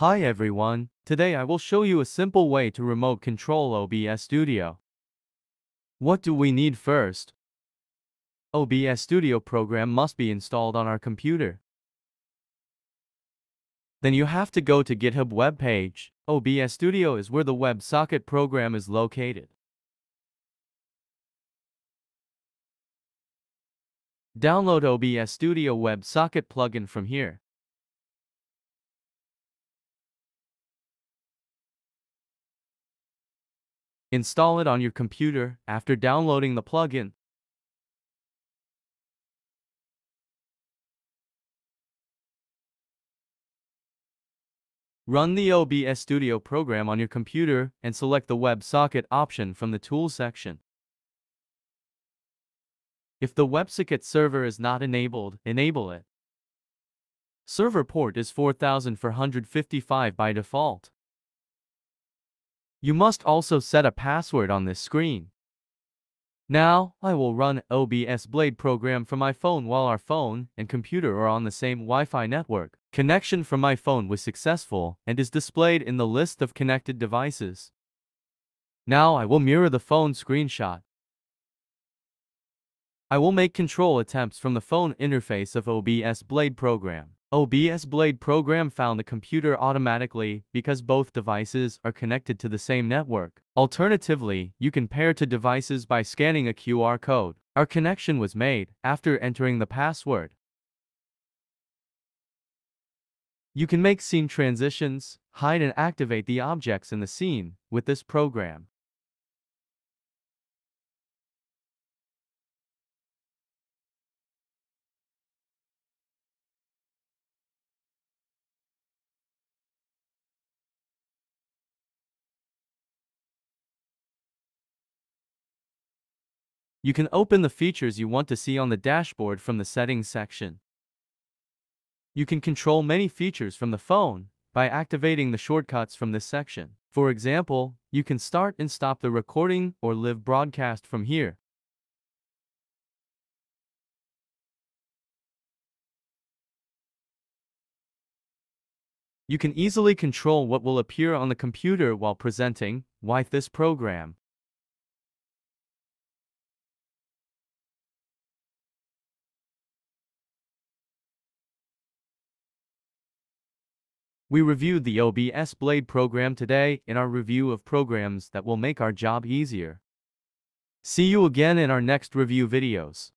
Hi everyone, today I will show you a simple way to remote control OBS Studio. What do we need first? OBS Studio program must be installed on our computer. Then you have to go to GitHub web page. OBS Studio is where the WebSocket program is located. Download OBS Studio WebSocket plugin from here. Install it on your computer after downloading the plugin. Run the OBS Studio program on your computer and select the WebSocket option from the Tools section. If the WebSocket server is not enabled, enable it. Server port is 4455 by default. You must also set a password on this screen. Now, I will run OBS Blade program from my phone while our phone and computer are on the same Wi-Fi network. Connection from my phone was successful and is displayed in the list of connected devices. Now I will mirror the phone screenshot. I will make control attempts from the phone interface of OBS Blade program. OBS Blade program found the computer automatically because both devices are connected two the same network. Alternatively, you can pair to devices by scanning a QR code. Our connection was made after entering the password. You can make scene transitions, hide and activate the objects in the scene with this program. You can open the features you want to see on the dashboard from the Settings section. You can control many features from the phone by activating the shortcuts from this section. For example, you can start and stop the recording or live broadcast from here. You can easily control what will appear on the computer while presenting, with this program. We reviewed the OBS Blade program today in our review of programs that will make our job easier. See you again in our next review videos.